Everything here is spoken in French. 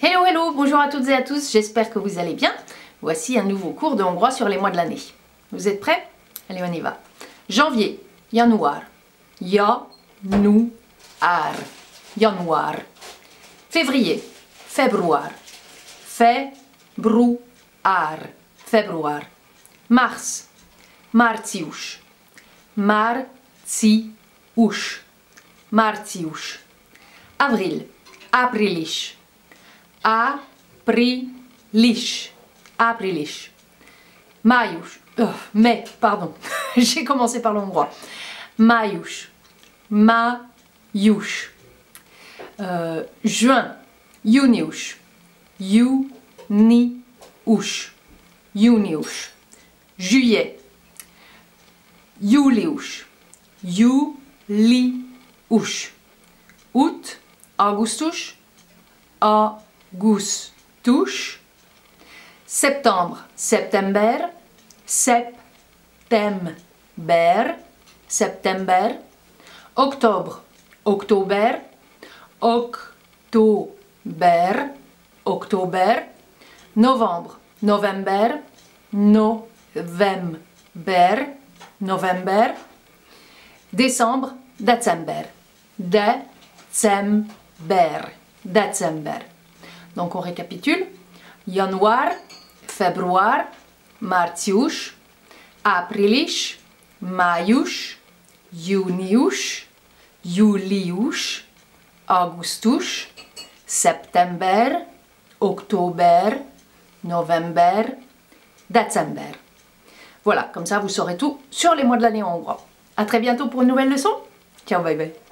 Hello hello, bonjour à toutes et à tous, j'espère que vous allez bien. Voici un nouveau cours de hongrois sur les mois de l'année. Vous êtes prêts? Allez, on y va. Janvier, januar. Ja, nu, ar. Januar. Février, februar. Februar. Februar. Mars, marciusz. Marciusz. Marciusz. Avril, aprilis. Aprilis. Aprilis. Maiusz. Oh, mai, pardon. J'ai commencé par l'hongrois. Maiusz. Maiusz. Euh, juin. Juniusz. Juniusz. Juniusz. Juillet. Juliusz. Juliusz. Août. Augustus. Augustus. Septembre. September. September. September. Octobre. October. October. October. Novembre. November. November. November. Décembre. December. December. December. Donc on récapitule. Januar, februar, marciusz, aprilis, maiusz, juniusz, juliusz, augustus, september, october, november, décembre. Voilà, comme ça vous saurez tout sur les mois de l'année en hongrois. A très bientôt pour une nouvelle leçon. Ciao, bye bye.